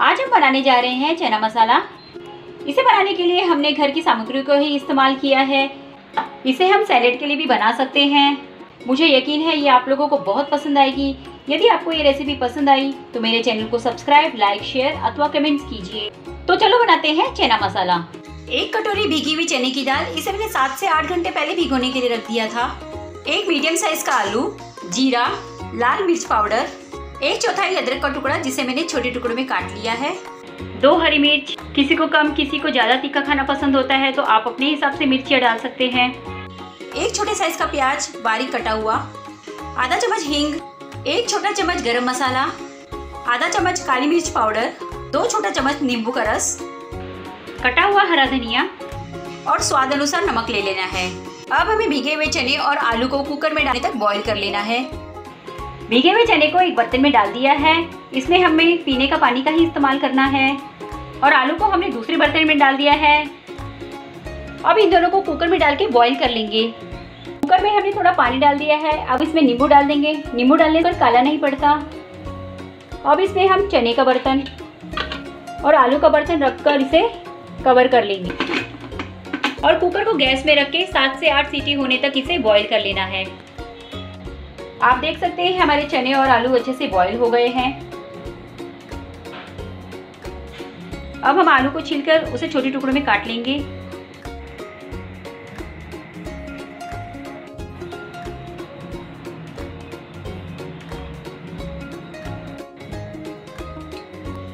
आज हम बनाने जा रहे हैं चना मसाला। इसे बनाने के लिए हमने घर की सामग्री को ही इस्तेमाल किया है। इसे हम सैलेड के लिए भी बना सकते हैं। मुझे यकीन है ये आप लोगों को बहुत पसंद आएगी। यदि आपको ये रेसिपी पसंद आई तो मेरे चैनल को सब्सक्राइब लाइक शेयर अथवा कमेंट्स कीजिए। तो चलो बनाते हैं चना मसाला। एक कटोरी भीगी हुई चने की दाल इसे मैंने सात से आठ घंटे पहले भिगोने के लिए रख दिया था। एक मीडियम साइज़ का आलू, जीरा, लाल मिर्च पाउडर एक चौथाई अदरक का टुकड़ा जिसे मैंने छोटे टुकड़ों में काट लिया है। दो हरी मिर्च। किसी को कम किसी को ज़्यादा तीखा खाना पसंद होता है तो आप अपने हिसाब से मिर्चियाँ डाल सकते हैं। एक छोटे साइज़ का प्याज बारीक कटा हुआ आधा चम्मच हींग एक छोटा चम्मच गरम मसाला आधा चम्मच काली मिर्च पाउडर दो छोटा चम्मच नींबू का रस। कटा हुआ हरा धनिया। और स्वाद अनुसार नमक ले लेना है। अब हमें भीगे हुए चने और आलू को कुकर में डालने तक बॉईल कर लेना है। भीगे हुए चने को एक बर्तन में डाल दिया है। इसमें हमें पीने का पानी का ही इस्तेमाल करना है। और आलू को हमने दूसरे बर्तन में डाल दिया है। अब इन दोनों को कुकर में डाल के बॉईल कर लेंगे। कुकर में हमने थोड़ा पानी डाल दिया है। अब इसमें नींबू डाल देंगे। नींबू डालने पर काला नहीं पड़ता। अब इसमें हम चने का बर्तन और आलू का बर्तन रखकर इसे कवर कर लेंगे। और कुकर को गैस में रख के सात से आठ सीटी होने तक इसे बॉईल कर लेना है। आप देख सकते हैं, हमारे चने और आलू अच्छे से बॉईल हो गए हैं। अब हम आलू को छीलकर उसे छोटे टुकड़ों में काट लेंगे।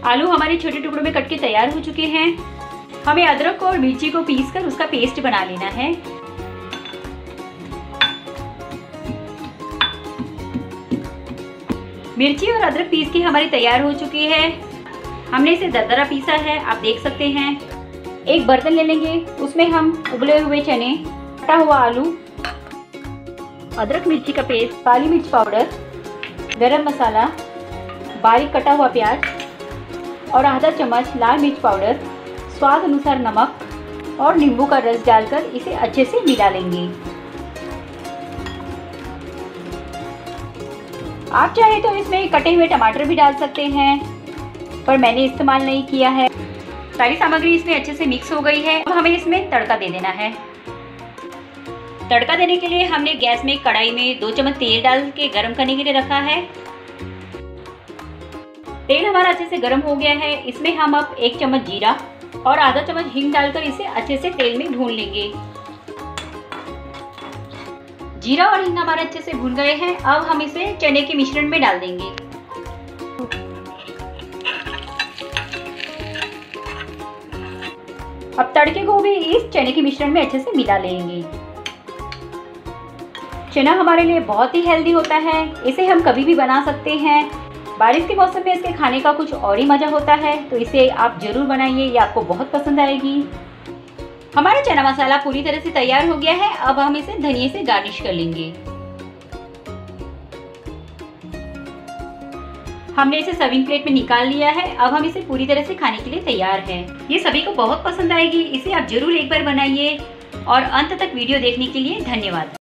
आलू हमारे छोटे टुकड़ों में कट के तैयार हो चुके हैं। हमें अदरक और मिर्ची को पीस कर उसका पेस्ट बना लेना है। मिर्ची और अदरक पीस की हमारी तैयार हो चुकी है। हमने इसे दरदरा पीसा है, आप देख सकते हैं। एक बर्तन ले लेंगे, उसमें हम उबले हुए चने, कटा हुआ आलू, अदरक मिर्ची का पेस्ट, काली मिर्च पाउडर, गरम मसाला, बारीक कटा हुआ प्याज और आधा चम्मच लाल मिर्च पाउडर, स्वाद अनुसार नमक और नींबू का रस डालकर इसे अच्छे से मिला लेंगे। आप चाहे तो इसमें कटे हुए टमाटर भी डाल सकते हैं, पर मैंने इस्तेमाल नहीं किया है। सारी सामग्री इसमें अच्छे से मिक्स हो गई है। अब हमें इसमें तड़का दे देना है। तड़का देने के लिए हमने गैस में कढ़ाई में दो चम्मच तेल डाल के गर्म करने के लिए रखा है। तेल हमारा अच्छे से गर्म हो गया है। इसमें हम अब एक चम्मच जीरा और आधा चम्मच हींग डालकर इसे अच्छे से तेल में भून लेंगे। जीरा और हींग हमारे अच्छे से भून गए हैं। अब हम इसे चने के मिश्रण में डाल देंगे। अब तड़के को भी इस चने के मिश्रण में अच्छे से मिला लेंगे। चना हमारे लिए बहुत ही हेल्दी होता है। इसे हम कभी भी बना सकते हैं। बारिश के मौसम में इसके खाने का कुछ और ही मज़ा होता है। तो इसे आप ज़रूर बनाइए। ये आपको बहुत पसंद आएगी। हमारा चना मसाला पूरी तरह से तैयार हो गया है। अब हम इसे धनिया से गार्निश कर लेंगे। हमने इसे सर्विंग प्लेट में निकाल लिया है। अब हम इसे पूरी तरह से खाने के लिए तैयार है। ये सभी को बहुत पसंद आएगी। इसे आप ज़रूर एक बार बनाइए। और अंत तक वीडियो देखने के लिए धन्यवाद।